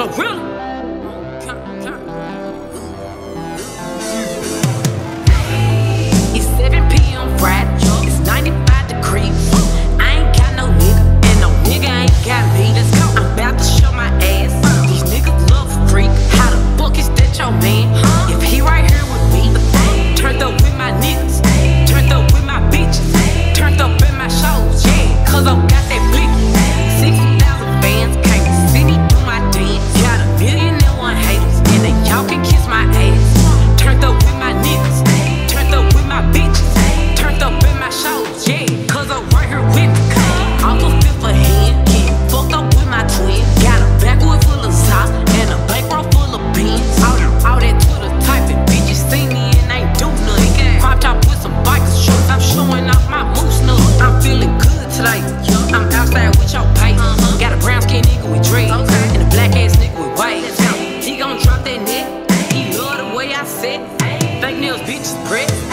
Glorilla! Bills, bitches, bricks.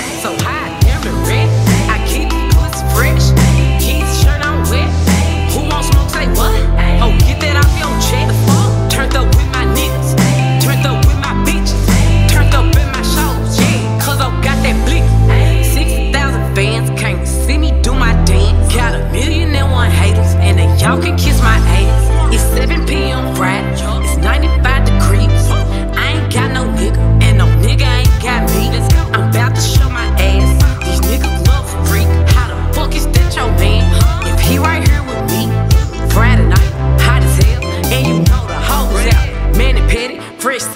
wrist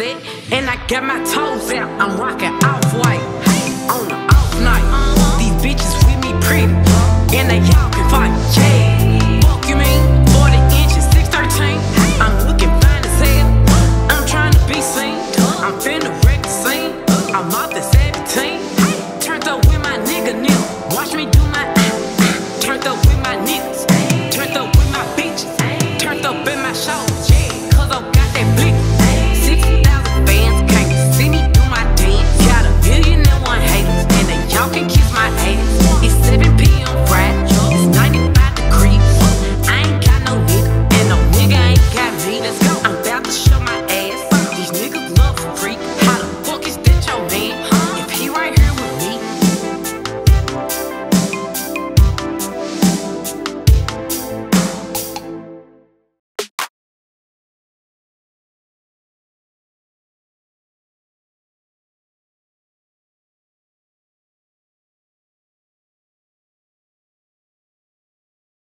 and I got my toes out. I'm rocking